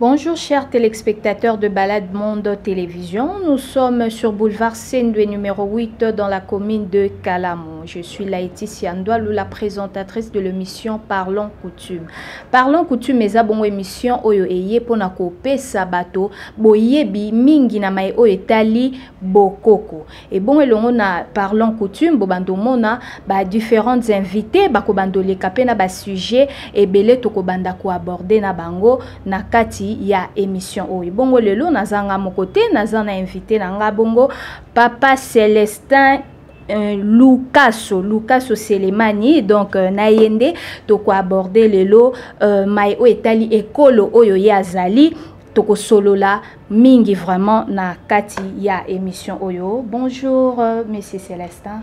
Bonjour chers téléspectateurs de Balade Monde Télévision. Nous sommes sur boulevard Sendwe numéro 8 dans la commune de Kalamo. Je suis Laetitia Ndwalou, la présentatrice de l'émission Parlons Coutume. Parlons Coutume eza bongo émission oyo eye pona ko pesa bato boyebi mingi na mai oyo etali bokoko. ebongo elongo na parlant coutume bobanda omona ba différentes invités bakobanda oleka mpe na basujet ebele tokobanda koaborde na bango na kati ya émission oyo ebongo lelo naza nga moko te naza na invité na nga bongo papa celestin Euh, lukaso lukaso selemani donc euh, na ye nde tokoaborde lelo euh, mai oyo etali ekolo oyo ye azali tokosolola mingi vraiment na kati ya émission oyo bonjour euh, monsieur Célestin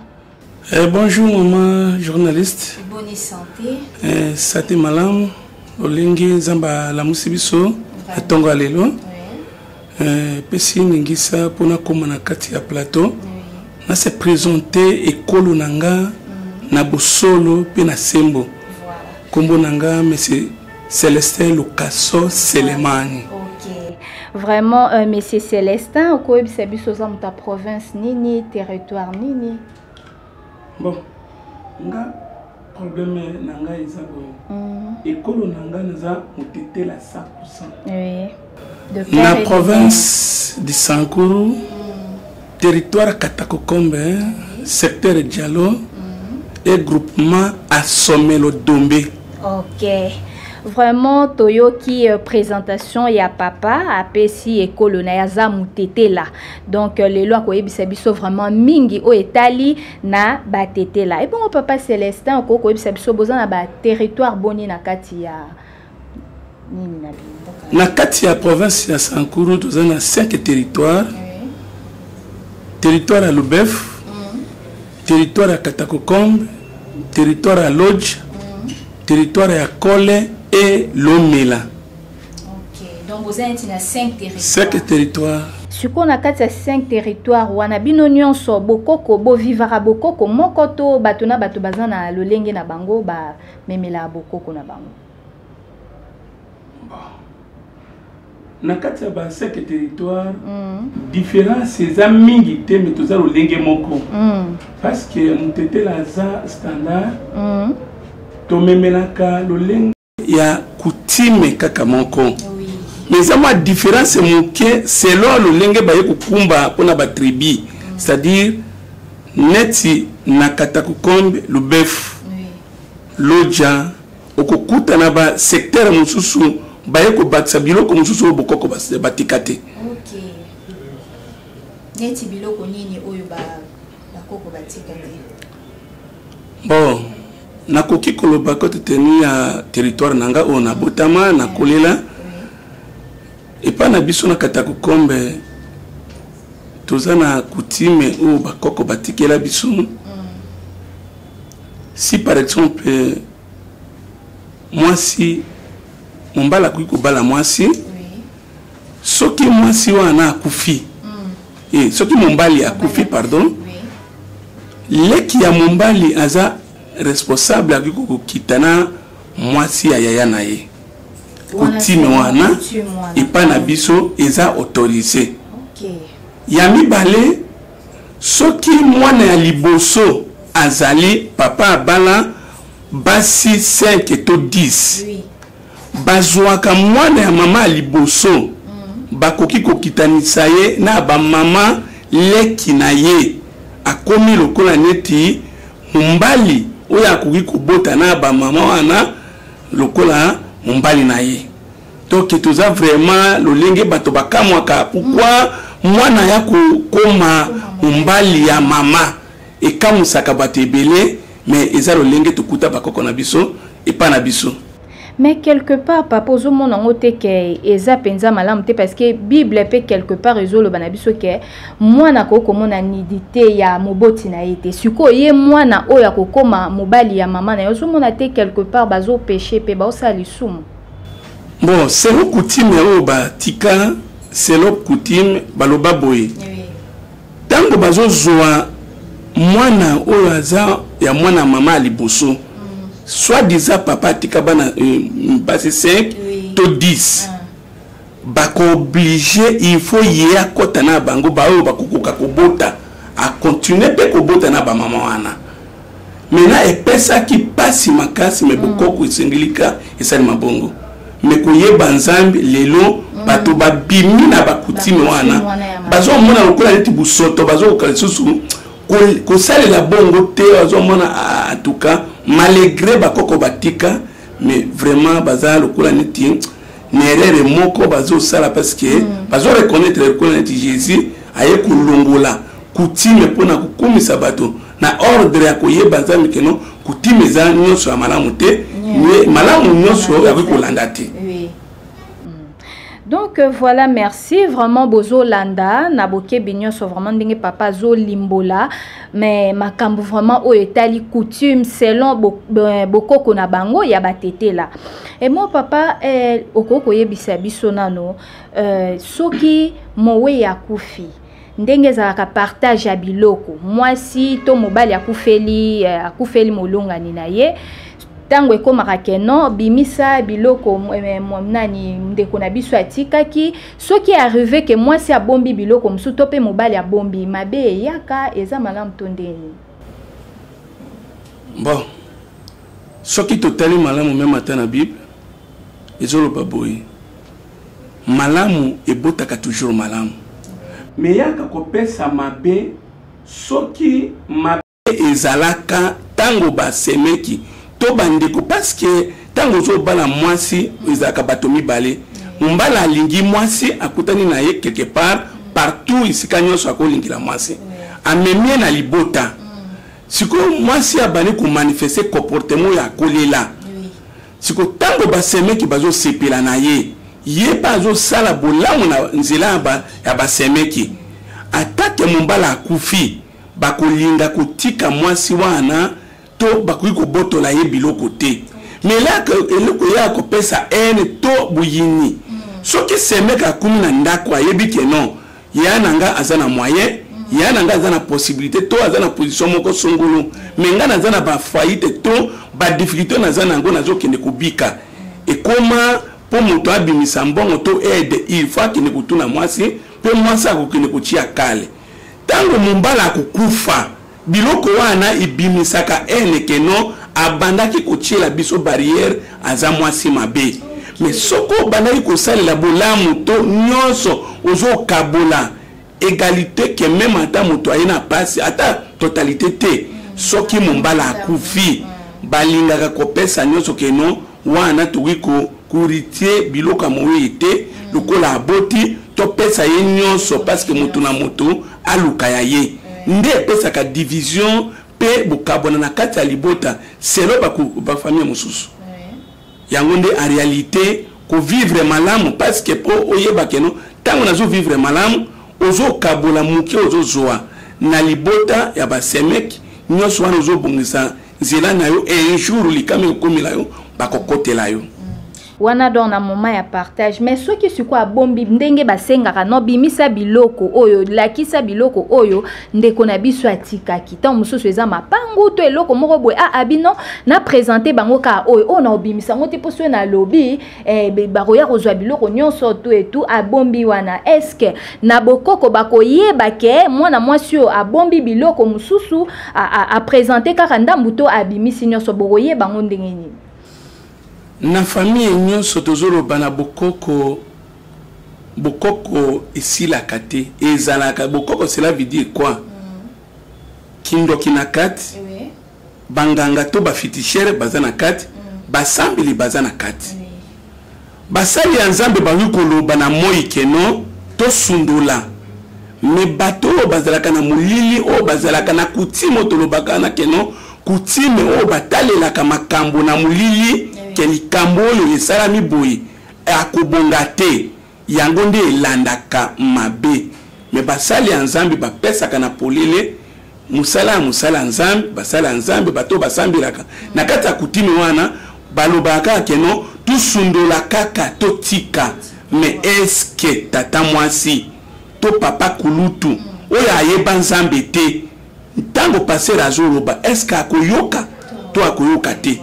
eh, bonjour maman journaliste bonne santé eh, sate malamu olingi nzambe alamusi biso na ntongo ya lelo oui. eh, pesi ningisa mpo nakoma na kati ya plateau oui. na se présente ekolo na nga mm. na bosolo mpe na sembo nkombo voilà. na nga monsieur Celestin Lukaso Selemani. Ah, okay. Vraiment, euh, Monsieur Celestin, okoyebisa biso oza moto ya province nini, territoire nini? Bon, nga problème na nga eza boye. Mm. Ekolo na nga naza motetela 100%. Oui. na province de sankuru mm. territoire katakokombe hein, secteur dialo mm. et groupement asomelo dombe okay. vraiment toyoki euh, présentation ya papa apesi ekolo na ye aza motetela donc euh, lelo akoyebisa biso vraiment mingi oyo etali na batetela ebongo papa célestin okoki koyebisa biso boza na baterritoire boni na kati ya na kati ya province ya sankuru toza na 5 territoire territoire ya lubef mm. territoire ya katakokombe territoire ya lodge mm. territoire ya kole e lomela seke territoire sikoyo na kati ya 5 territoire wana bino nyonso bokoko bovivaka bokoko moko to bato na bato baza na lolenge na bango memelaa bokoko na bango na kati ya basake territoire mm. différence eza mingi te me toza lolenge moko mm. parce que motetela aza standard mm. tomemelaka lolenge ya kutime kaka moko me eza mwa différence moke selon lolenge baye kokumba mpona batribi c'est-à-dire neti na katakukombe lubefu Lodja, okokuta na ba secteur mosusu baye kobakisa biloko mosusu oyo bokoko batika te. Okay. Neti biloko nini oyo ba bakoko batika te? Bon, nakoki koloba kote tenu ya territoire na nga oyo nabotama nakolela epai na biso na katakokombe toza na coutume oyo bakoko batikela biso mm. si par exemple mwasi mombala akoki kobala mwasi oui. soki mwasi wana akufi mm. eh, soki mombali akufi pardon oui. leki ya mombali aza responsable akoki kokita na mwasi ya yaya na ye kutime wana epai na biso eza autorise okay. ya mibale Soki mwana ya liboso azali papa abala basi 5 to 10 oui. bazwaka mwana ya mama ya liboso mm -hmm. bakoki kokitanisa ye na bamama leki na ye akomi lokola neti mombali oyo akoki kobota na bamama wana lokola mombali na ye donc toza vraiment lolenge bato bakamwaka pourkoi mwana ya kokoma mombali ya mama ekamwisaka bato ebele mais eza lolenge tokuta bakoko na biso epa na biso mais quelque part papa ozomona yango te ke eza mpenza malamu te parce que bible mpe quelque part ezoloba na biso ke mwana akoki komona nidite ya moboti na ye te sikoyo ye mwana oyo akokoma mobali ya mama na ye ozomona te quelque part bazopeche mpe baosala lisumu bon selon coutume oyo batika selon coutume baloba boye ntango bazozwa mwana oyo aza ya mwana ya mama ya liboso mm. soit disant papa atika bana euh, basi 5 to 10 ah. bakooblige il faut ye akɔta na bango baoyo bakokoka kobota akontinue mpe kobota na bamama wana mena epesaki mpasi makasi me bokoko mm. esengeli ka esalema bongo me koyeba nzambe lelo mm. bato babimi na bakutime wana bazomona lokola neti bosoto bazokoka lisusu kosalela bongo te bazomona atuka ah, malgré bakoko batika mais vraiment baza lokola neti nerere moko bazosala parce que mm. bazo reconnaître lokola neti jésus aye kolongola kutime mpo na kokumisa bato na ordre ya koyeba nzambe keno kutime eza nyonso ya malamu te mais malamu nyonso yakoki kolanda te donc euh, voilà merci vraiment bozolanda na bokebi nyonso vraiment ndenge papa azolimbola mais makambo vraiment oyo etali coutume selon euh, bokoko na bango ya batetela emo papa eh, okoki koyebisa biso nano euh, soki moweyi akufi ndenge ezalaka partage ya biloko mwasi to mobali akufeli eh, akufeli molongani na ye ntango ekomaka ke non bimisa biloko eh, nani ndeko na biso atikaki soki arrive ke mwasi abombi biloko mosusu to mpe mobali abombi mabe eyaka eza malamu to ndeni bon soki totali malamu meme ata na bible ezoloba boye Malamu ebotaka toujours malamu. Mais yaka kopesa mabe soki mabe. Ezalaka tango ba semeki to ba ndeko parce que tango ozo bala mwasi ezalaka bato mibale mumbala alingi mwasi akutani na ye quelque part partout esika nyonso akolingela mwasi amemie na libota sikoyo mwasi abandi komanifeste comportement oyo akolela siko ntango basemeki bazosepela na ye ye mpe azosala bolamu na nzela ya basemeki ata te mombala akufi bakolinga kotika mwasi wana to bakoki kobotola ye biloko te melaka eloko ye akopesa ene to boyini soki semeka akumi na ndako ayebi ke non yaya na nga aza na moyen yaya na nga aza na possibilité to aza na position moko songolo me nga naza na bafaillite to badifficulté naza na yango nazokende kobika ekoma mpo moto abimisa mbongo to aide il faut akende kotuna mwasi mpe mwasi akokende kotia kale ntango mombala akokufa Biloko wana ebimisaka haine que non abandaki kotiela biso barrière aza mwasi mabe mais soki obandaki kosalela bolamu to nyonso ozokabola egalite que meme ata moto aye na pasi ata totalité te soki mombala akufi balingaka kopesa nyonso que non wana tokoki ko kouritie biloko ya moweyi te lokola aboti topesa ye nyonso parce que moto na moto aluka ya ye nde epesaka division mpe bokabwana na kati ya libota selo bafamille mosusu yango nde en réalité kovivre malamu parce que mpo oyeba keno ntango nazovivre malamu ozokabola moke ozozwa na libota ya basemeki nyonso wana ozobongisa zela na yo un jour likama ekokomela yo bakokotela yo wana donc na moment ya partage mais soki sikoyo abombi ndenge basengaka no bimisa biloko oyo lakisa biloko oyo ndeko na biso atikaki ntango mosusu eza mapangu to eloko moko boye aa ah, ah, bino na présente bango kaka oyo oyo na obimisa yango te mpo soki nalobi eh, bakoya kozwa biloko nyonso tu etu abombi wana eske na bokoko bakoyeba ke mwana mwasi oyo abombi biloko mosusu apresente kaka ndambu to abimisi nyonso bokoyeba yango ndenge nini na famiye nyonso tozoloba na bokoko bokoko esilaka te ezalaka bokoko cela veut dire quoi mm. kindoki na kati oui. banganga to bafitishere baza na kati mm. basambeli baza na kati mm. basali ya nzambe bakoki koloba na moi keno tosundola me bato oyo bazalaka na molili oyo bazalaka na kutime tolobaka na keno kutime oyo batalelaka makambo na molili ke likambo oyo esalami boye akobonga te Yango nde elandaka mabe. Me basali ya Nzambe bapesaka na polele mosala ya mosala ya Nzambe, basali ya Nzambe, bato oyo basambelaka na kati ya kutime wana balobaka kaka keno tosundola kaka totika. Me eske tata mwasi to papa kulutu oyo ayeba Nzambe te ntango pasere azoloba eske akoyoka to akoyoka te?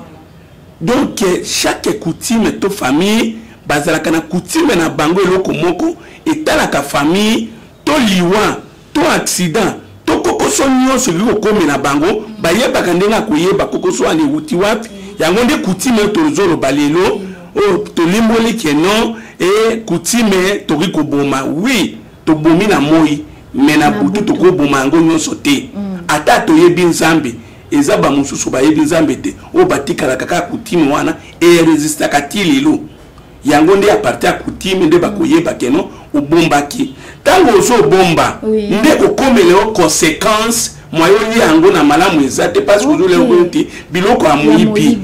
Donc chaque coutume to famille bazalaka na coutume na bango eloko moko etalaka famille to liwa to accident to kokoso nyonso ekoki kokomela bango bayebaka ndenge ya koyeba kokoso wana ewuti wapi yango nde coutume tozoloba lelo oyo tolimboli ke non e coutume tokoki koboma wi tobomi na moi me na butu tokoboma yango nyonso te mm. ata toyebi nzambe eza bamosusu bayebi nzambe te oyo batikalaka kaka kutime wana eresistaka ti lelo yango nde aparti ya kutime nde bakoyeba keno obombaki ntango ozobomba nde kokomela yo conséquence mwaye olia yango na malamu eza te mpasi ozolia yango nti biloko ya moyibi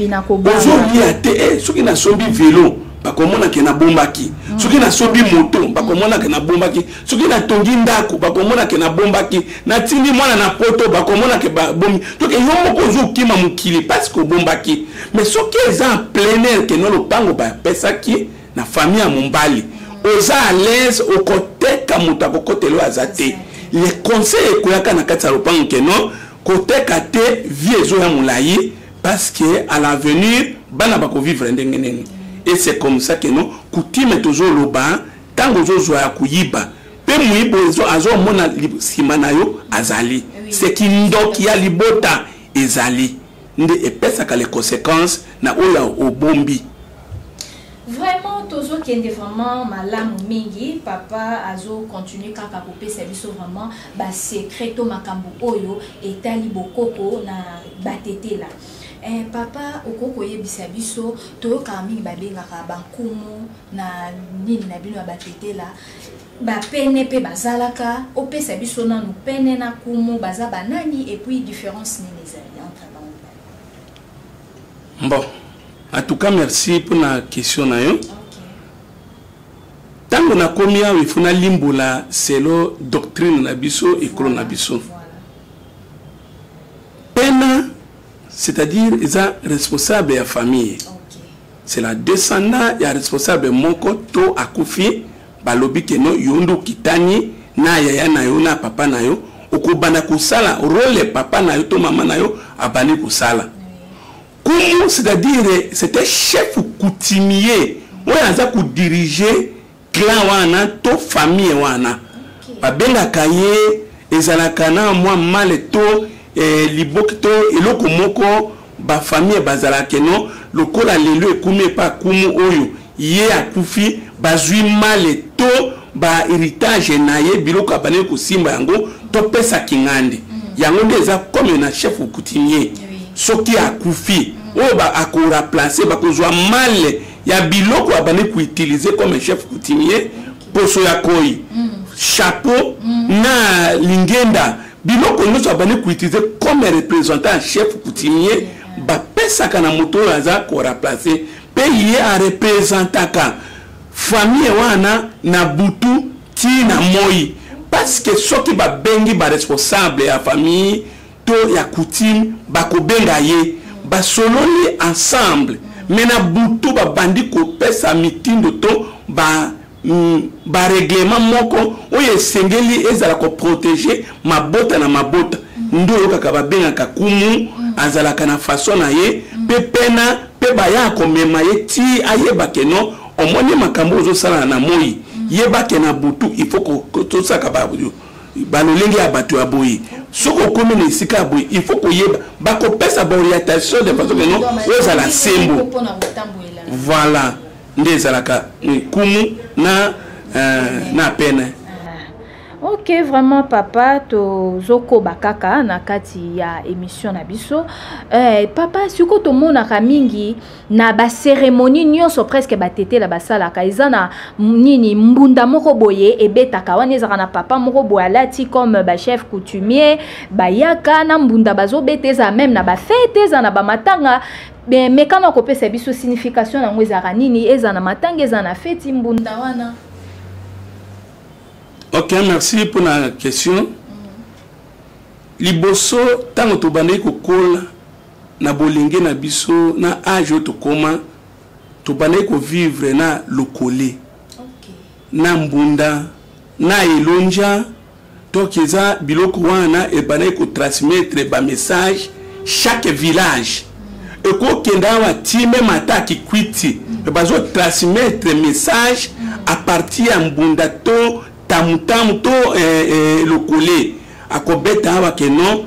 ozolia te eh, soki nasombi velo bakomonake nabombaki mm. soki nasombi moto bakomonake nabombaki soki natongi ndako bakomona ke nabombaki natindi mwana na poto bakomona ke babomi donc yo moko ozo okima mokili parce que obombaki mais soki eza en plein air ke no lopango bapesaki na famille ya mombali oza à l'aise okoteka moto akokotela oyo aza te le conseil ekoyaka na kati ya lopango ke no koteka te vie ezoya molai parce que à l'avenir bana bakovivre ndenge nini et c'est comme ça ke no coutume tozoloba Tango ozo zwa ya koyiba pe moyibi oyo azo mona sima na yo azali se kindoki ya libota ezali nde epesaka les consequences na oyo obombi Vraiment, tozo kende vraiment malamu mingi. Papa azo continuer kaka kopesa biso vraiment ba secret to makambo oyo etali bokoko na batetela. Eh, papa okoki koyebisa biso toyokaka mingi babengaka bankumu na nini na bino ya batetela bapene mpe bazalaka opesa biso nanu pene na kumu baza banani epuis différence nini ezali entre bango bon en tout cas merci mpona question na yo ntango nakomi awa ifo nalimbola selo doctrine na biso ekolo na biso pena c'est-à-dire eza responsable ya famille okay. C'est la descendant ya responsable moko to akufi balobi que non yo nde okitani na yaya na yo na papa na yo okobanda kosala role papa na yo to mama na yo abandi kosala kumu c'est-à-dire c'était chef coutumier oyo aza kodirige clan wana to famille wana babengaka ye ezalaka na mwa male to eh, liboki to eloko moko bafamille bazalaka keno lokola lelo ekumi epa kumu oyo ye akufi bazwi male to baheritage na ye biloko abandaki kosimba yango topesa kingandi mm. yango nde eza comme na chef coutumier soki akufi mm. oyo akoraplace bakozwa male ya biloko abandi kuutilize comme chef coutumier poso ya koi mm. chapeau mm. na lingenda biloko nyonso abandi kuutilize comme représentant ya chef coutumier mm. bapesaka na moto oyo aza koraplace mpe ye arepresentaka famille wana na butu ti na moi parce que soki babengi baresponsable ya famille to ya coutume bakobenga ye basololi ensemble me na butu babandi kopesa mitindo to ba mm, bareglement moko oyo esengeli ezala koprotege mabota na mabota nde oyokaka babengaka kumu azalaka na faso na ye mpe pena mpe baya komema ye ti ayeba keno omoni makambo ozosalana na moi yeba ke na butu il faut tosaka bayo balolenge ya bato ya boye soki okomi na esika ya boye il faut koyeba bakopesa baorientation de façon keno ozala sembo voilà nde ezalaka nkumu na euh, na pene ah. ok vraiment papa tozokoba kaka na kati ya émission na biso eh, papa sikoyo tomonaka mingi na ba cérémonie nyonso presque batetela basalaka eza na nini mbunda moko boye ebetaka wana ezaka na papa moko boye alati comme ba chef coutumier bayaka na mbunda bazobeta eza meme na bafete eza na bamatanga mekano kopesa biso signification yango ezalaka nini eza na matanga eza na feti mbunda wana ok merci mpo na question mm. liboso ntango tobandaki kokola na bolenge na biso na age oyo tokoma tobandaki kovivre na lokole okay. na mbunda na elonja donc eza biloko wana ebandaki kotransmettre bamessage chaque village mm. ekokenda awa ti meme ata kikwiti mm. bazotransmettre message mm. à partir ya mbunda to tamutamu to eh, eh, lokole akobeta awa ke non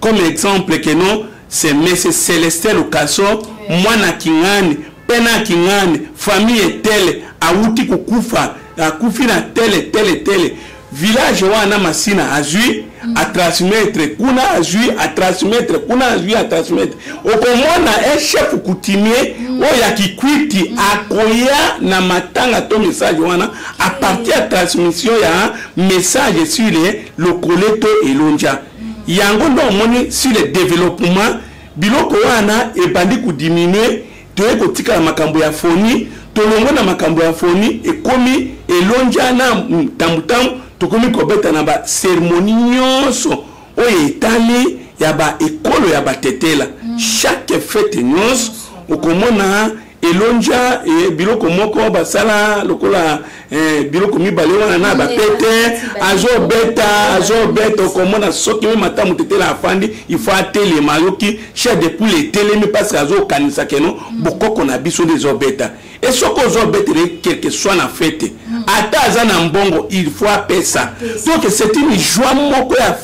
comme exemple que non c'est monsieur Celestin Lukaso yeah. mwana Kingani pena Kingani famille tele awuti kukufa akufi na tele tele tele village wana masina azwi mm. atransmettre kuna azwi atransmettre kuna azwi atransmettre okomona un chef coutumier mm. oyo ya kikwiti mm. akoya na matanga to message wana apartir ya transmission ya message sur le lokole to elonja yango nde omoni sur le développement biloko wana ebandi kodiminue toye kotikala makambo ya foni tolongwe na makambo ya foni ekomi elonja na ntambutambu tokomi kobeta na baseremoni nyonso oyo etali ya baekolo ya batetela mm. chaque fete nyonso okomona elonja eh, biloko moko basala lokola eh, biloko mibale wana na bapete azobeta azobeta okomona soki me matamu tetela afandi ifo atelema ayoki chef de poule etelemi parce azokanisa keno mm. bokoko na biso nde ezobeta e soki ozobetele quelque soit na fete mm. ata aza na mbongo il faut apesa donc c'est une joie moko ya,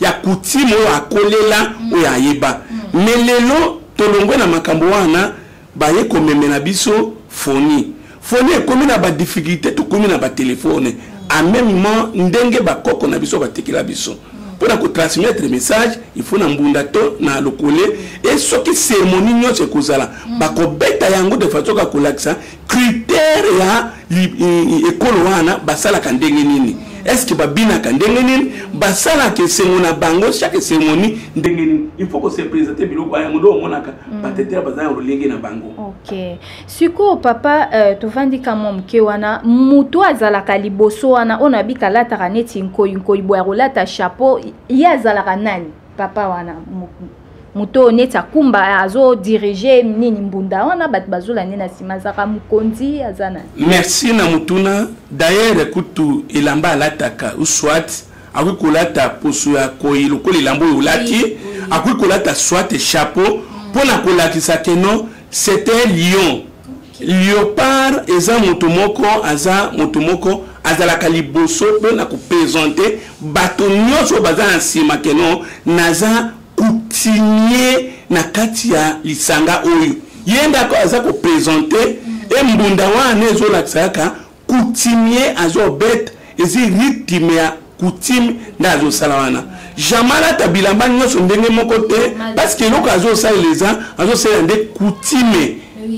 ya coutume oyo akolela mm. oyo ayeba mais lelo tolongwe na makambo wana baye komemela biso foni foni ekomi na badifficulté tokomi na batelefone en même moment ndenge bakoko na biso batikela biso mpo na kotransmettre message ifo na mbunda to na lokole e soki seremoni nyonso ekozala bakobeta yango de façon ka kolakisa critère ya ekolo wana basalaka ndenge nini estce babinaka ndenge nini basalaka esengo na bango chaque esemoni ndenge nini il faut kose présente biloko yango nde omonaka mm. batetere baza na lolenge na bango ok sikoyo papa euh, tovandi ka mwa moke wana moto azalaka liboso wana oyo nabi kalataka neti nkoi nkoi boya kolata chapeau ye azalaka nani papa wana moto oyo neti akumba azo dirige nini mbunda wana bato bazola nde na nsima azaka mokonzi aza na merci na motuna dayere kutu elamba alataka uswat akoki kolata poso ya koi lokola elamba oyo olati akoki kolata swat chapeau mpo na kolakisa keno sete lion Leopard eza moto moko aza moto moko azalaka liboso mpo na kopresente bato nyonso baza na nsima keno naza kutimie na kati ya lisanga oyo ye ndako aza kopresente embunda wana ezolakisa kaka coutumier azo beta ezi rythme ya coutume nde azosala wana jamais alata bilamba nyonso ndenge moko te parce que eloko azosalela eza azosalela nde coutume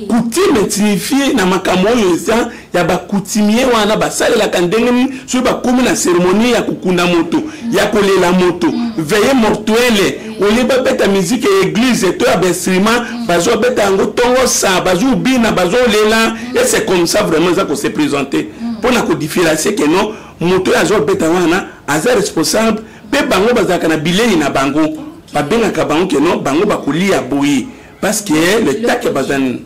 coutume signifie na makambo oyo eza ya bacoutumier wana basalelaka ndenge nini soki bakomi na ceremonie ya kokunda moto ya kolela moto mm. veye mortuele olie babeta miziki ya eglize to ya bainstrima mm. bazobeta yango ntongo sa bazobina bazolela mm. et c'est comme ça vraiment eza kose présente mpo mm. na kodifirancie ke non moto oyo azobeta wana aza responsable mpe bango bazalaka na bilei na bango babengaka bango ke non bango bakolia boye parce que le take bazani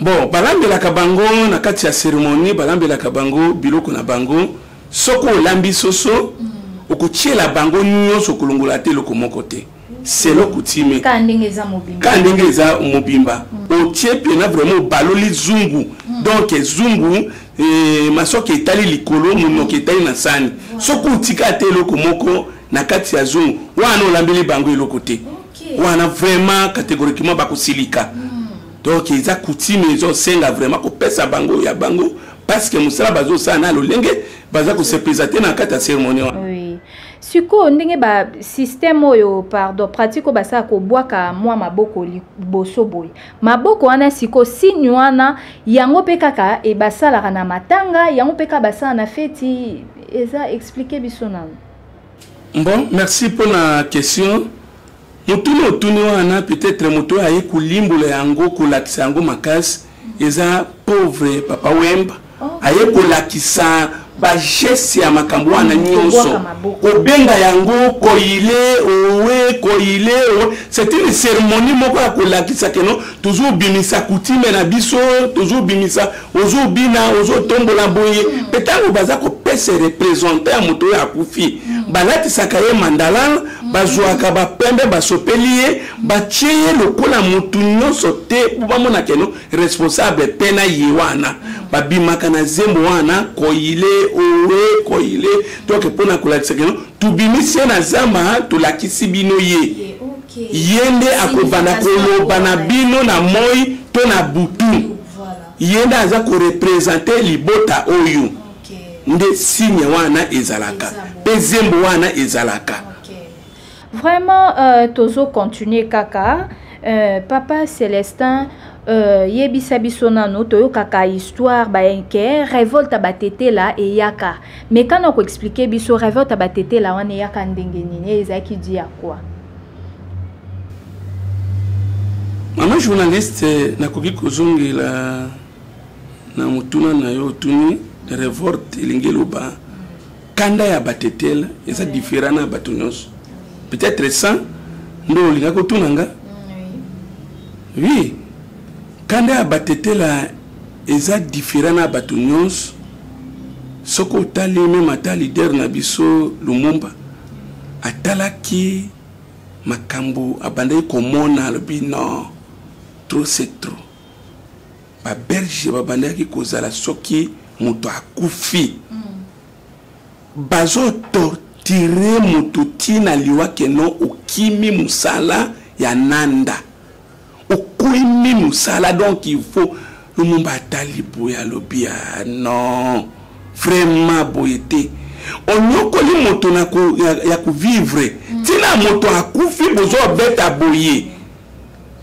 bon balambelaka bango na kati ya ceremonie balambelaka bango biloko na bango soki olambi soso mm. okotiela bango nyonso kolongola te eloko moko te selo kutime ka ndenge eza mobimba mm. otie mpena vraiment obaloli zungu mm. donc zungu eh, masoki etali likolo monoko etali na sani soki otika te eloko moko na kati ya zungu wana olambeli bango eloko te wana vraiment catégoriquement bakosilika mm. donc eza coutume ezosenga vraiment kopesa bango ya bango parce que mosala bazosala na lolenge baza kosepelisa te na kati ya cérémonie wana oui. sikoyo ndenge basystème oyo pardon pratique oyo basala kobwaka mwa maboko liboso boye maboko wana sikoyo signe wana yango mpe kaka e basalaka na matanga yango mpe kaka basala na feti eza explike biso nano Bon, merci pour la question. motuni otuni wana peut-être moto oyo aye kolimbola yango kolakisa yango makasi eza pauvre papa wemba oh. aye kolakisa bageste ya makambo wana mm, nyonso kobenga yango koyile owe koyile owe c'est une cérémonie moko ya kolakisa keno tozobimisa kutime na biso tozobimisa ozo bina ozo tombola boye mm. pe ntango baza kopesa represente ya moto oyo akufi mm. balatisaka ye mandalala mm. bazwaka bapembe basopeli ye batye ye lokola motu nyonso te mpo bamona keno responsable mpe na ye wana babimaka na zembo wana koyile owe koyile toke mpo na kolakisa keno tobimisi ye na zamba tolakisi bino ye ye nde akobanda koloba na bino na moi to na butu ye nde aza korepresente libota oyo nde signe wana ezalaka mpe zembo wana ezalaka vraiment uh, tozo continue kaka uh, papa celestin uh, yebisa biso nano toyokaka histoire baenke revolte ya batetela eyaka mekana koexplike biso revolte ya batetela wana eyaka ndenge nini ezalaki di ya kwa mama journaliste nakoki kozongela na motuna na yo otuni revolte elingi eloba kanda ya batetele eza différent na bato nyonso peut-être 100 nde olingaki otuna nga oui kanda ya batetela eza diferent na bato nyonso Soki otali meme ata leader na biso Lumumba atalaki makambo abandaki komona alobi non trop c'est trop ba belge babandaki kozala soki moto akufi mm. bazo torte tire moto ntina liwa keno okimi mosala ya nanda okweyi nde mosala donc il faut lumumba atali boye alobi ya ah, non vraiment boye te onyokoli moto ya kovivre mm. ntina moto akufi bozobeta boye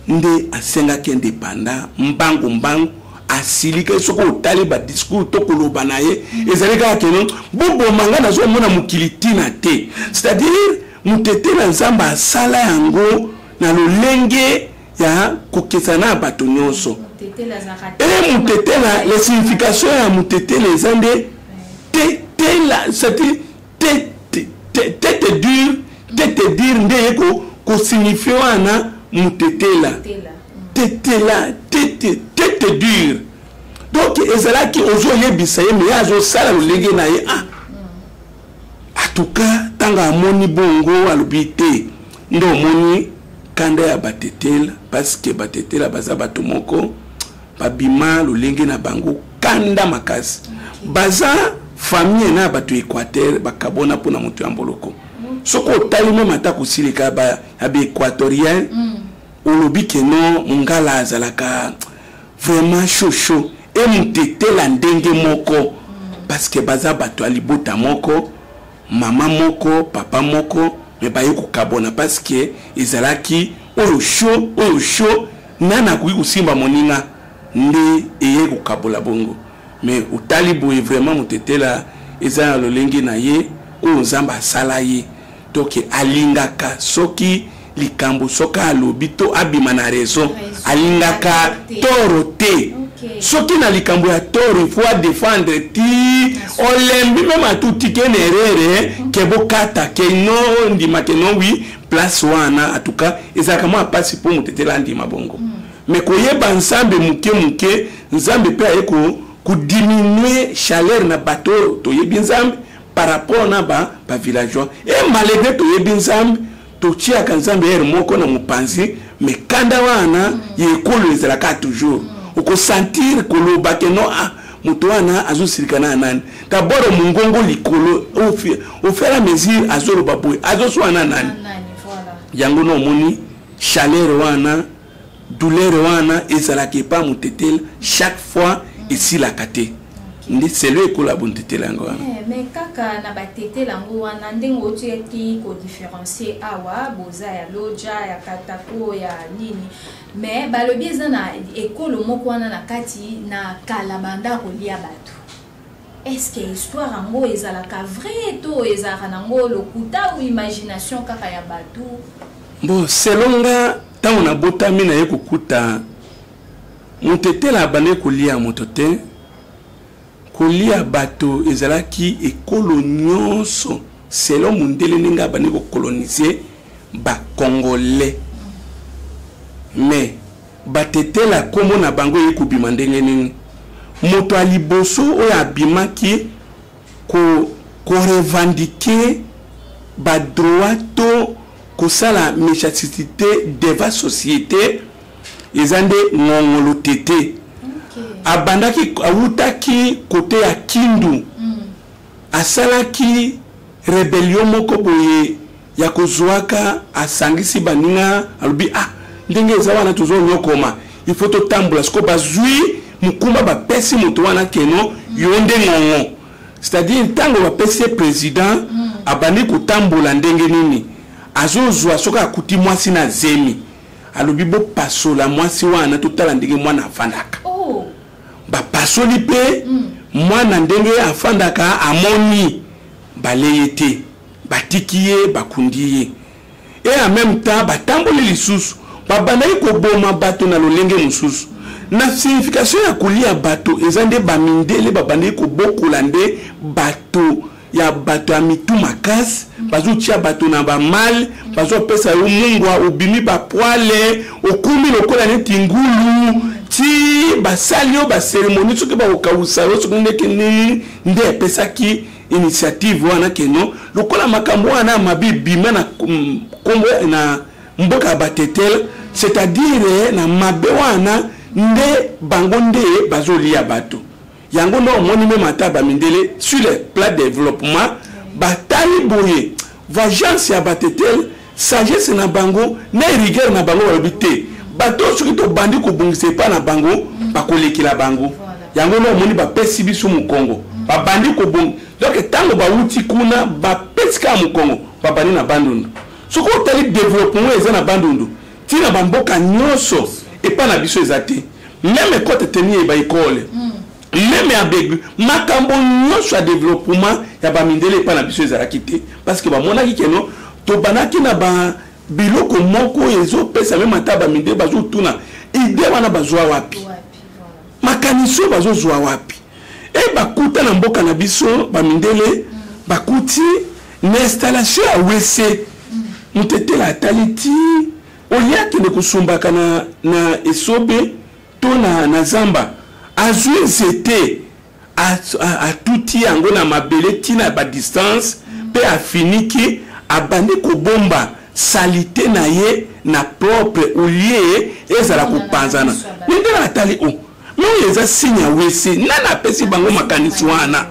nde asengaki independant mbangu mbangu asilika soki otali badiscours to koloba na ye mm. ezali kaka keno boboma ngai nazomona mokili ntina te c'est-à-dire motete na nzambe asala yango na lolenge ya kokesana ya bato nyonso e mutetela la signification ya mutetela eza nde tetela c'est-à-dire tete dure tete dure nde ye kosignifie wana mutetela tetela tete tete dure donc ezalaki ozoyebisa ye me ye azosala lolenge na ye ah atuka ntango amoni bongo alobi te nde omoni kanda ya batetela paske batetela baza bato moko babima lolenge na bango kanda makasi baza famille na bato ya équateur bakabona mpo na moto ya mboloko soki otali meme ata kosilika ya baéquatorien mm. Olobi que non mungala azalaka vraiment chaud chaud et mutetela ndenge moko parce que baza bato ya libota moko mama moko papa moko me baye kokabwana parce que ezalaki oyo chaud oyo chaud nani akoki kosimba moninga nde eye kokabola bongo me otali boye vraiment mutetela eza na lolenge na ye oyo nzambe asala ye to ke alingaka soki likambo soki alobi to abima na raison alingaka toro te soki na likambo ya toro ifo adefendre ti olembi meme atuti ke na erere ke bokata ke no ndima ke no wi place wana atuka ezalaka mwa mpasi mpo moto etela andima bongo mm. me koyeba nzambe moke moke nzambe mpe aye kodiminue chaleur na bato oyo toyebi nzambe par rapport na ba ba villageois et malgré toyebi nzambe totiaka nzambe ere moko na mopanzi me kanda wana mm. ya ekolo ezalaka toujours mm. okosantire koloba ke no ah, moto wana azosilika na nani dabord mongongo likolo au fur à mesure azoloba boye azoswana nani yango na omoni chaleur wana douleur wana ezalaka epa motetela chaque fois esilaka te nde selo ekola bontetela yango wana eh, me kaka na batetela yango wana ndenge otiaki kodifferencie awa boza ya loja ya katako ya nini me balobi eza na ekolo moko wana na kati na kala banda kolia bato Est ce que histoire yango ezalaka vrai to ezalaka nango lokuta ou imagination kaka ya batu? Bon, selon nga ntango nabotami naye kokuta moto etela abandaki kolia moto te kolia bato ezalaki ekolo nyonso selo mondele ndenge abandi kokolonize bacongolais mais Batetela kombo na bango eye kobima ndenge nini? Moto ya liboso oyo abimaki ko ko revendiquer ba droits to kosala mechanceté devant société eza nde Ngongolo Tete. Okay. Abandaki awutaki kote ya Kindu. Mm. Asalaki rebellion moko boye ya kozuaka asangisi baninga alobi ah ndenge eza wana tozonyokoma il faut totambola siko bazwi mokumba bapesi moto wana keno yo nde ngongo c'est-à-dire ntango bapesi ye président mm. abandi kotambola ndenge nini azozwa soki akuti mwasi na zemi alobi bopasola mwasi wana totala ndenge mwana afandaka oh. bapasoli mpe mm. mwana ndenge afandaka amoni baleye te batiki ye bakundi ye e en même temps batamboli lisusu babandaki koboma bato na lolenge mosusu na signification ya kolia bato eza nde bamindele babandaki kobokola nde bato ya bato ya mitu makasi bazotia bato na bamale bazopesa yo mungwa obimi bapwale okomi lokola neti ngulu ti basali yo baseremoni soki bakokausa yo soki ndeke nini nde epesaki initiative wana keno lokola makambo wana mabe ebima na kombo na mboka ya batetela c'est-à-dire eh, na mabe wana nde bango nde bazolia bato yango nde omoni meme ata bamindele sur le plat développement batali boye vagence ya batetele sagesse na bango na rigueur na bango balobi te bato oyo soki tobandi kobongisa epai na bango bakolekela bango yango nde omoni bapesi biso mokongo babandi kobonga donc ntango bawuti kuna bapesi kaka mokongo babandi na bandundu soki otali developpement eza na bandundu ntina bamboka nyonso epai na biso eza te meme ekote teni ye baekole mm. meme ya begu makambo nyonso ya developpement ya bamindele epai na biso ezalaki te parce que bamonaki keno tobanaki na ba biloko moko ezopesa meme ata bamindele bazotuna ide wana bazwa wapi makanisi oyo bazozwa wapi e bakuta na mboka na biso bamindele mm. bakuti na installation ya wese mm. motetela atali ti oye akende kosumbaka na, na esobe to na, na zamba azwi nzete atuti yango na mabele ntina badistance mpe afiniki abandi kobomba salite na ye na propre olie ezala kopanzana ndenge natali o oyo eza signe ya wese nani apesi bango makanisi wana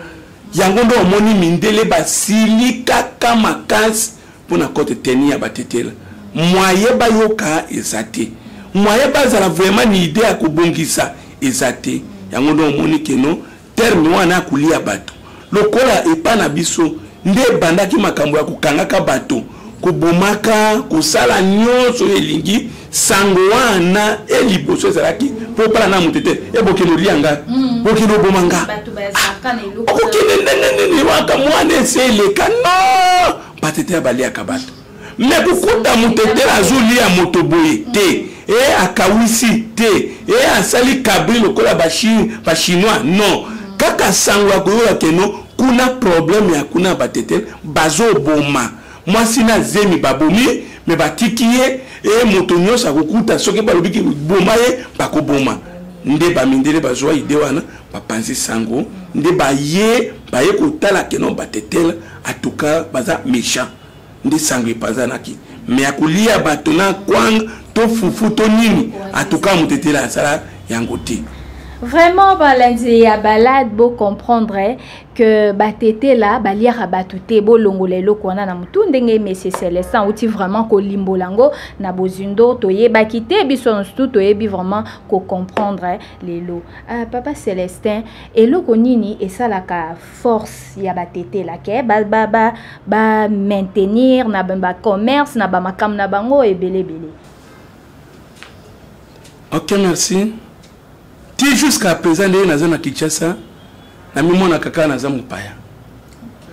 yango nde omoni mindele basilikaka makasi mpo na cote teni ya batetela mwaye bayoka eza te mwaye bazala vraiment ni idee ya kobongisa eza te yango nde omoni keno terme wana ya kolia bato lokola epa na biso nde ebandaki makambo ya kokangaka bato kobomaka kosala nyonso oyo elingi sango wana e liboso ezalaki mpo bala na moto te ebokende olia nga mm. bokende oboma nga okokende ndenge nini waka mwana esi eleka no batetela baliaka bato me kokuta moto etela azolia moto boye te e akawisi te e asali kabri lokola bachinois non kaka sango ya koyoka keno kuna probleme ya kuna batetela bazoboma mwasi na zemi babomi me batiki ye e moto nyonso akokuta soki balobi kiboma ye bakoboma nde bamindele bazwa ide wana bapanzi sango nde baye baye kotala keno batetela atuka baza méchant nde sango epazanaki me ya kolia bato na kwanga to fufu to nini atuka moto etela asala yango te vraiment balanzi ya balade bocomprendre que batetela baliaka bato te bolongola eloko wana na motu ndenge monsieur celestin auti vraiment kolimbola yango na bozindo toyebaki te biso nsutu toyebi vraiment kocomprendre lelo uh, papa celestin eloko nini esalaka force ya batetela ke ba, ba, ba, ba maintenir na bacommerce na bamakambo na bango ebele ebele ok merci ti jusqu'à présent ndenge naza na kinshasa namimonaka kaka naza mopaya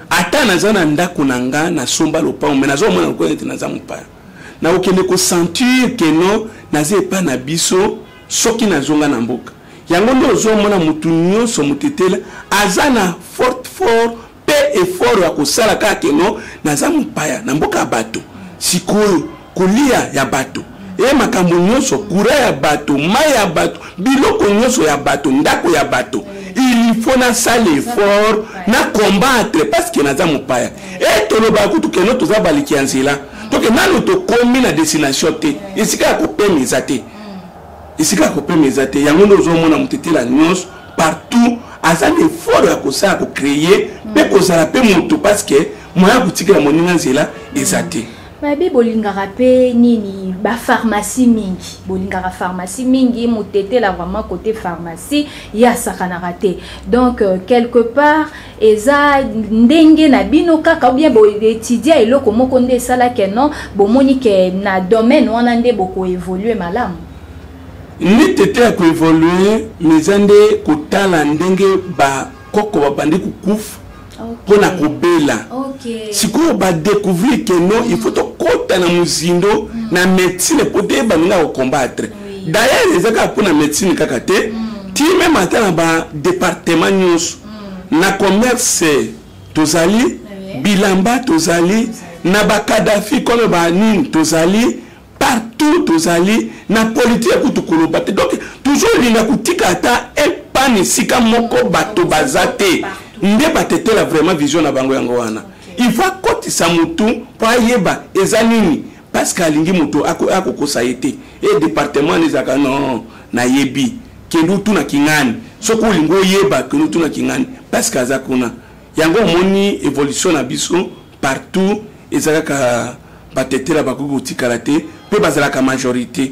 ata naza na ndako na nga nasomba lopango me naza omona lokola ete naza mopaya nakokende kosentir keno naza epai na biso soki nazonga na mboka yango nde ozomona motu nyonso motetela aza na fort fort mpe efort ya kosala kaka keno naza mopaya na mboka ya bato sikoyo kolia ya bato e makambo nyonso kura ya bato mai ya bato biloko nyonso ya bato ndako ya bato il faut nasala effort na combattre parce que naza mopaya e tolobaka kutu keno toza baliki ya nzela toke nano tokomi na destination te esika ya kopema eza te esika ya kopema eza te yango nde ozomona motetela nyonso partout aza na effort ya kosala kocreye mpe kozala mpe moto parce que moya kotikela moninga nzela eza te babe bolingaka mpe nini bapharmacie mingi bolingaka pharmacie mingi motetela vraiment kote pharmacie ye asakanaka te donc euh, quelque part eza ndenge na bino kaka ou bien boetudia eloko moko nde esala ke non bomoni ke na domaine wana nde bokoevolue malamu ni tete ya koevolue ma eza nde kotala ndenge bakoko babandi kokufa mpo na kobela sikoyo badecouvrir ke non il faut tokɔta na mozindo mm. na médecine mpo te baninga kocombatre d'ailleurs eza kaka mpo na médecine kaka te mm. ti meme ata na badepartement nyonso na commerce tozali bilamba tozali na bakadafi koloba nini tozali partout tozali na politike kutu koloba te donc tozolinga kotika ata epane esika moko bato baza te nde batetela vraiment vision na bango yango wana il faut akotisa motu mpo ayeba eza nini parce que alingi moto akokosa ye te e departement wana ezalaka non nayebi kende otuna kingani soki olingi oyeba kende otuna kingani parce que aza kuna yango omoni évolution na biso partout eza kaka batetela bakoki kotikala te mpe bazalaka majorité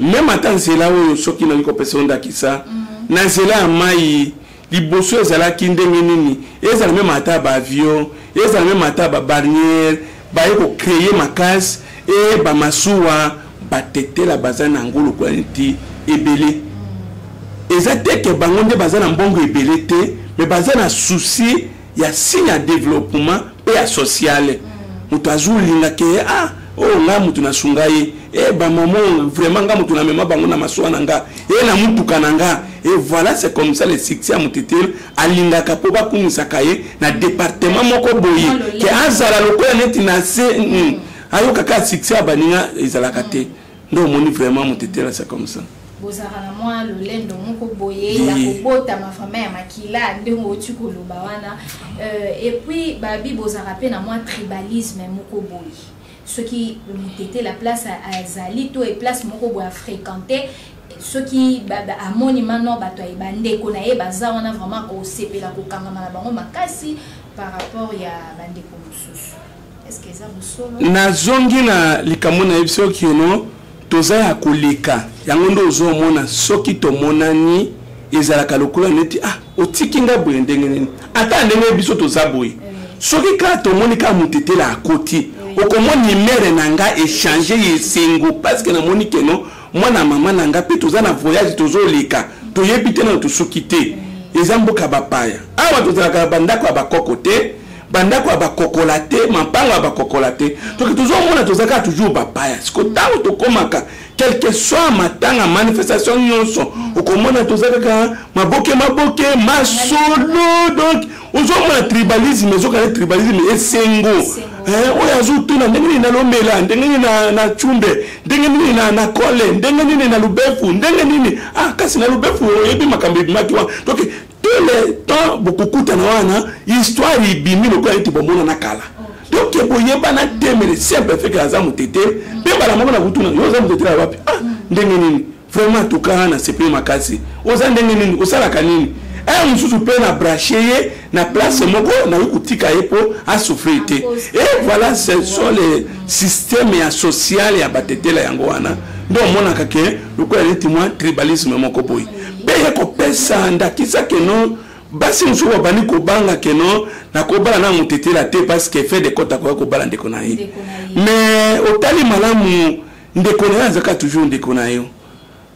meme ata nzela oyo soki nalingi kopesa yo ndakisa mm. na nzela ya mai liboso ezalaki ndenge nini ezala meme ata baavion ezala meme ata babarrière baye kocreye makasi e bamasuwa batetela baza na yango lokola neti ebele mm. eza te ke bango nde baza na mbongo ebele te me baza na souci ya signe ya developpement mpe ya sociale moto azolinga ke ah oyo oh, ngai moto nasunga ye e eh, bamama oyo vraiment ngai moto namema bango na masuwa na ngai e eh, na motuka na ngai e eh, voilà c'est comme ça le succès ya moteteli alingaka mpo bakumisaka ye na département moko boye ke azala lokola neti na se hmm, ayokaka succès ya baninga ezalaka te mm. nde omoni vraiment motetela sa comme ça bozalaka na mwa lolendo moko boye ya kobotama vraimen ya makila ndenge outi koloba wana euh, epuis babi bozalaka mpe na mwa tribalisme moko boye soki motete la place azali to eplace moko boye afréquente soki amoni mano bato ya bandeko na ye baza wana vraiment kosepela kokangama na bango makasi par rapport ya bandeko mosusu nazongi na likambo na yebisi oki ono toza ya koleka yango nde ozomona soki tomonani ezalaka lokola neti ah otiki nga boye ndenge nini ata ndenge biso toza boye eh. soki kaka tomoni kaka moto etela akoti eh. okomoni mere na nga echange ye esengo parceke namoni keno mwana mama na nga mpe toza na voyage tozoleka toyebi te nano tosuki te eza mboka bapaya awa tozalaka na bandako ya bakoko te bandako ya bakokola te mampango ya bakokola te toki tozomona toza kaka toujours bapaya siko ntango tokomaka quelque soit matanga manifestation nyonso okomona toza kaka maboke maboke masolo donc ozomona tribalisme ezokana tribalisme esengo eh, oyo azotuna ndenge nini na lomela ndenge nini na cumbe ndenge nini na kole ndenge nini na lubefu ndenge nini ah, kasi na lubefu oyebi makambo ebimaki wana donc tout le temps bokokutana wana histoire ibimi lokola ete bomona na kala donc boyebana te mele simple feke aza motete mpe mbala moko na kutuna yo oza motete na wapi ah, ndenge nini vraiment en tout cas na sepeli makasi oza ndenge nini osalaka nini ere mosusu mpe na branche ye na place moko nayoki kotika ye mpo asouffrir te e voilà ce sont les système ya social ya batetela yango wana nde omonaka ke lokola neti mwa tribalisme moko boye mpe ye kopesa ndakisa keno basi mosusu babandi kobanga keno nakobala na motetela te parce que fait de cote akoya kobala ndeko na ye mais otali malamu ndeko na ye azaka toujours ndeko na yo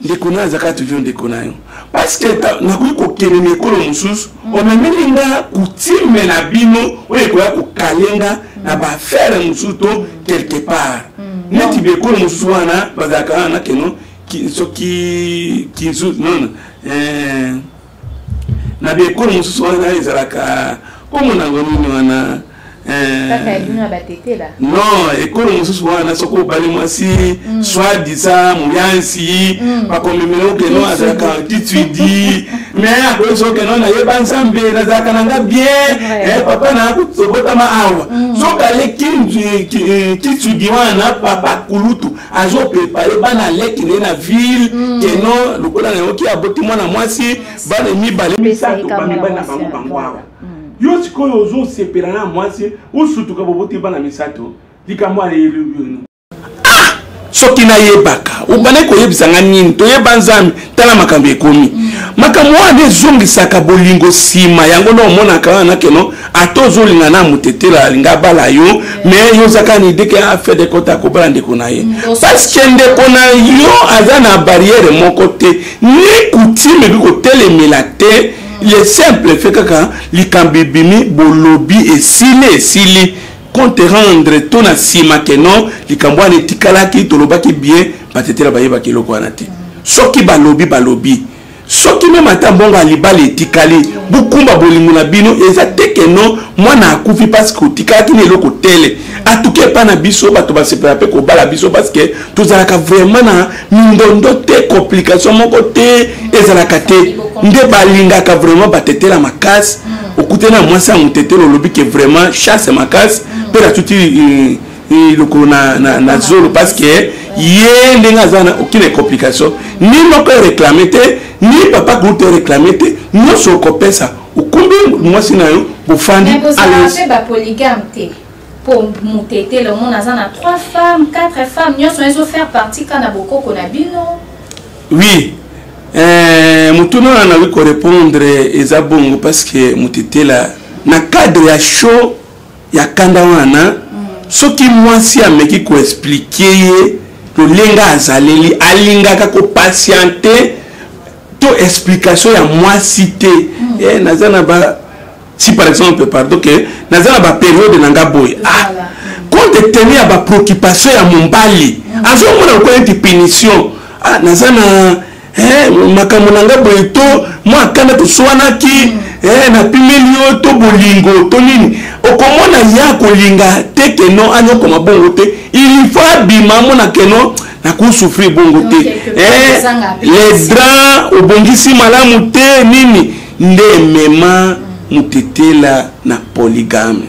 ndeko na azaka toujours ndeko na yo parceke nakoki kokende na ekolo mosusu mm. omemeli nga kutime na bino oyo ekoya kokale nga na baafere mosusu to quelque part mm. neti baekolo mosusu wana bazalaka wana keno soki kinsu non eh, na biekolo mosusu wana ezalaka nkombo nango nini wana eh, non ekolo mosusu wana soki obali mwasi mm. swadisa moyansi mm. bakomemela okeno azalaka titwidi me akoyebisa okeno nayeba nzambe nazalaka na nga bien eh, papa na kobotama awa mm. soki ale kitwidi eh, wana papa kulutu azo prepare bana aleki ne na ville mm. keno lokola na yoki aboti mwana mwasi bana mibale misato bamibali na bango bango awa mm. yo sikoyo ozosepela na mwasi osutuka boboti bana misato likambo aleyeli yo soki nayebaka obandaki koyebisa nga nini toyeba nzambe tala makambo ekomi makambo wana ezongisaka bolingo nsima yango nde omonaka wana keno ata ozolinga na motetela alinga abala yo me yo ozaka na ide ke afede kota akobala ndeko na ye parceke ndeko na yo aza na barriere moko te ni kutime ekoki kotelemela te le simple fe kaka likambo ebimi bolobi esili esili compte rendre to na nsima ke non likambo wana etikalaki tolobaki bien batetela bayebaki eloko wana te soki balobi balobi soki meme ata mbongo ya libala etikali bokumba bolingo na bino eza te ke non mwana akufi parceke otikalaki na eloko tele atuki epai na biso bato basepela mpe kobala biso parceke tozalaka vraiment na mindondo te complication moko te ezalaka te nde balingaka vraiment batetela makasi mm. okutani na mwasi ya motetelo olobi ke vraiment chasse makasi mm. mpe natuti eh, eh, lokolo na, na, na zolo parce que ye ndenge aza na okina complication ni moko ereklame te ni papa groupe ereklame te nyonso okopesa okumbi mwasi na yo bofandi po mutetele omona aza na 3 femmes 4 femmes nyonso ezo faire partie ka na bokoko na bino oui euh, motuna wana nakoki korépondre eza bongo parce que mutetela na cadre ya show ya kanda wana mm. soki mwasi ameki koexplike ye lolenge azaleli alingaka kopatiente to explication ya mwasi te mm. eh, naza na ba si par exemple pardon que naza na baperiode na nga boye ah, compte tenu ya bapreoccupation ya mombali azomona lokola neti punition ah, naza na eh, makambo na nga boye to mwa kanda toswanaki eh, napimeli yo to bolingo to nini okomona ye akolinga te keno anyokoma bongo te il faut abima amona keno nakosouffrir bongo te eh, les draps obongisi malamu te nini nde emema mutetela na polygame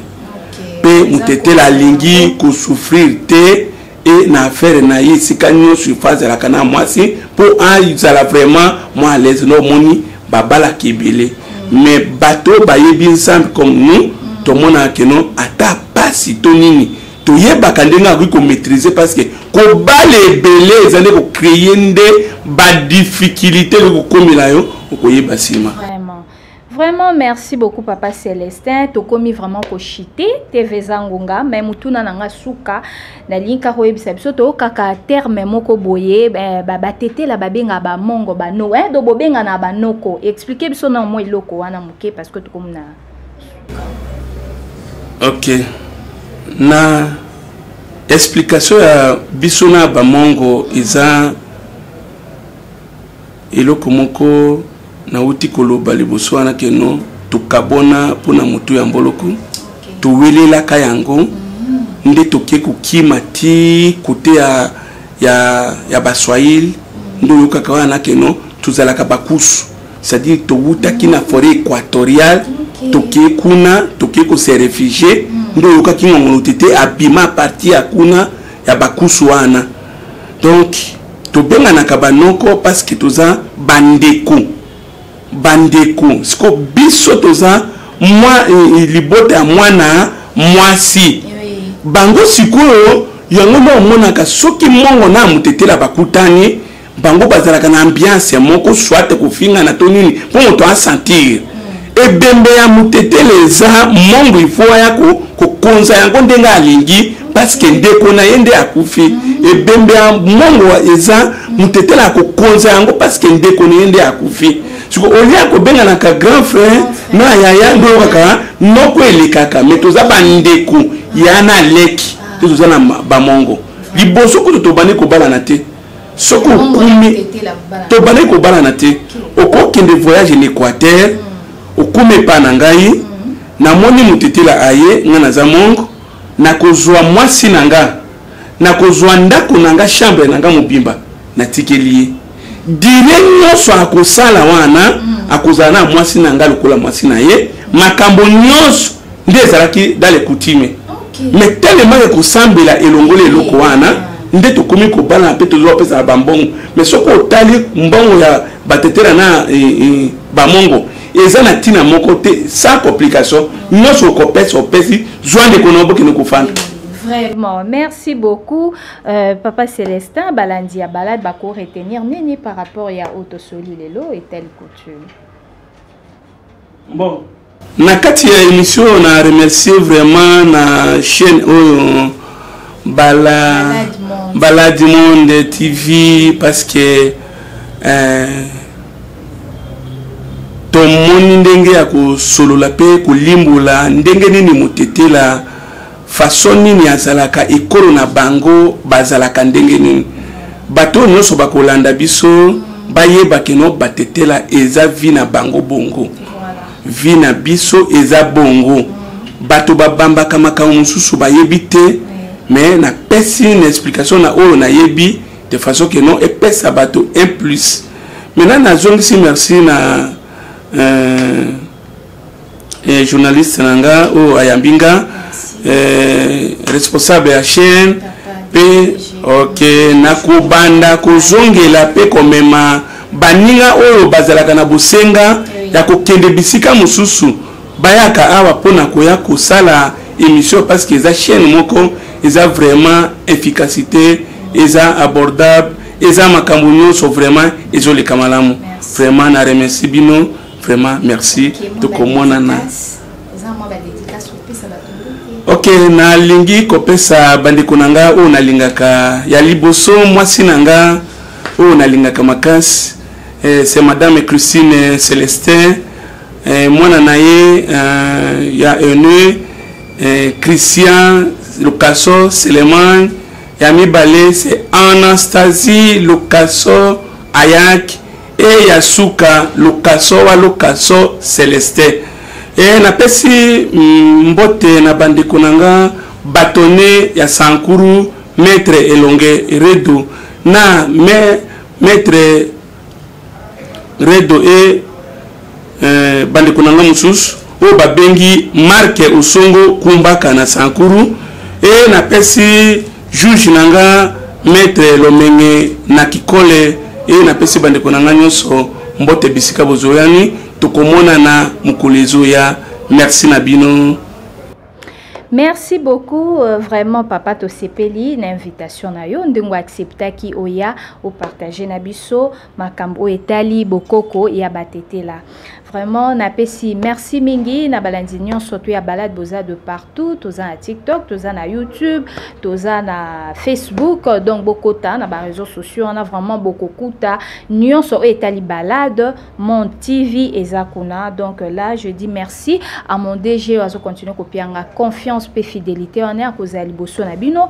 mpe okay. mutetela alingi kosouffrir te e na affaire na ye esika nyonso ifo azalaka na mwasi mpo azala vraiment mwa alaise na omoni babalaka ebele mm. mais bato bayebi nzambe comme nous mm. tomonaka keno ata mpasi to nini toyebaka ndenge akoki komaîtrise parce que kobala ebele eza nde kocreye nde badifficulté nde kokomela yo okoyeba nsima Vraiment, merci beaucoup, Papa Célestin. Tokomi vraiment koshite. TV Zangonga, mais mutuna nanga suka. Na linka ko yebisa biso to kaka terme moko boye, eh, ba batete la babenga ba mongo ba no. Eh, do bobenga na ba noko. Expliquer biso na moi loko wana muke parce que tokomuna ok na explication ya biso na bamongo eza eloko moko nauti koloba liboso wana keno tokabona mpo na motu ya mboloko towelelaka yango mm. nde toke kokima ti kote ya, ya, ya baswahili nde oyokaka wana keno tozalaka bakusu c'est-à-dire towutaki na foret équatoriale tokei kuna tokei kose réfugie nde oyokaki ngongolo te te abima parti ya kuna ya bakusu wana donc tobenganaka banoko parce que toza bandeko bandeko siko biso toza mwa eh, eh, libota ya mwana mwasi bango sikoyo yango nde omonaka soki mongo na motetela bakutani bango bazalaka na ambiance ya moko soit kofingana to nini mpo moto asentir ebembe ya motetele eza mongo ifo aya kokonza yango ndenge alingi parceke ndeko na ye nde akufi ebembe ya mongo eza motetele ya kokonza yango parceke ndeko na ye nde akufi siko olie ya kobenganaka grand frère na yaya nde oyokaka noko elekaka me toza bandeko ya na leki te toza na bamongo liboso kutu tobandi kobalana te soki okumi tobandaki kobalana te okokende voyage na équateur mm. okumi epai na ngai mm. namoni motetela aye ngai naza mongo nakozwa mwasi na ngai nakozwa ndako na ngai chambre na ngai mobimba natikeli ye dire nyonso akosala wana mm. akozala na mwasi na ngai lokola mwasi na ye makambo nyonso nde ezalaki dans les coutumes mais tellement ya kosambela elongoli eloko wana nde tokomi kobalana mpe tozwa opesana bambongo mais soki otali mbongo ya batetela na eh, eh, bamongo eza na ntina moko te sans complication nyonso okopesa opesi zwa ndeko na obokende kofanda Vraiment, merci beaucoup, euh, Papa Célestin. Balandi ya balade, bako retenir nini par rapport ya Autosoli Lelo et telle coutume. bon na kati ya émission oyo na remercier vraiment na chaîne oyo bala bala du monde tv parce que euh, tomoni ndenge ya kosolola mpe kolimbola ndenge nini motetela façon nini azalaka ekolo na bango bazalaka ndenge nini bato oyo nyonso bakolanda biso bayeba keno batetela eza vi na bango bongo vi na biso eza bongo bato babambaka makambo mosusu bayebi te mais napesi une explication na oyo nayebi de façon que non epesa bato un plus maintenant nazongisi merci na euh, eh, journaliste na nga oyo oh, ayambi nga eh, responsable ya chaîne mpe ok nakobanda kozongela mpe komema baninga oyo bazalaka na bosenga ya kokende bisika mosusu bayaka awa mpo na koya kosala émission parce que eza chaîne moko eza vraiment efficacité eza abordable eza makambo nyonso vraiment ezoleka malamu vraiment na remercie bino vraiment merci tokomonana ok nalingi kopesa bandeko na nga oyo nalingaka ya liboso mwasi na nga oyo nalingaka makasi eh, c'est madame christine celestin eh, mwana na ye eh, ya ene eh, christian lukaso seleman ya mibale c'est anastasie lukaso ayaki e ya suka lukaso wa lukaso celestin e napesi mm, mbote na bandeko na nga batone ya sankuru maître elonge redo na me maître redo e eh, bandeko na nga mosusu oyo babengi marke osongo kumbaka na sankuru e napesi juge na nga maitre lomenge na kikole e napesi bandeko na nga nyonso mbote bisika bozoyani tokomonana mokolo ezoya merci na bino merci beaucoup euh, vraiment papa tosepeli na invitation na yo ndenge oacceptaki oya opartage na biso makambo oyo etali bokoko ya batetela vraiment napesi merci mingi na balandi nyonso to ya balade boza de partout toza na tiktok toza na youtube toza na facebook donc bokota na bareseau sociaux wana vraiment bokokuta nyonso oyo etali balade mon tv eza kuna donc là je dis merci à mon dg oyo azokontinue kopianga confiance mpe fidélité wana akozala liboso na bino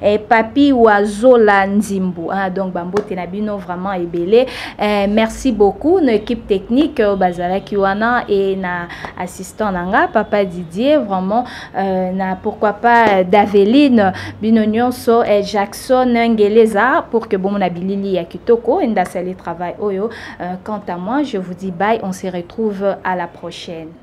eh, papi wazola nzimbu ah, donc bambote na bino vraiment ebele eh, merci beaucoup na équipe technique oyo euh, bazalaki wana e na assistant na nga papa didier vraiment euh, na pourquoi pas euh, daveline bino nyonso eh, jackson ngeleza pour que bomona bilili ya kitoko endasali travail oyo euh, quant à moi je vous dis bye on se retrouve à la prochaine